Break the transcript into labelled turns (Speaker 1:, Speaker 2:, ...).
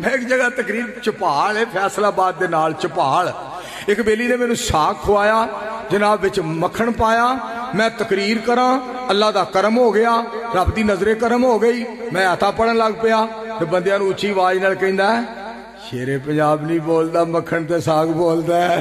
Speaker 1: मैं एक जगह ਤਕਰੀਰ ਚਪਾਲ ਹੈ, ਫੈਸਲਾਬਾਦ ਦੇ ਨਾਲ ਚਪਾਲ ਇੱਕ ਬੇਲੀ ਨੇ ਮੈਨੂੰ ਸਾਗ ਖਵਾਇਆ, ਜਨਾਬ ਵਿੱਚ मैं तकरीर करा अल्लाह का करम हो गया रब की नजरे करम हो गई मैं हथा पढ़न लग पाया तो बंद उची आवाज़ न कहता शेरे पंजाब नहीं बोलता मक्खन तो साग बोलता है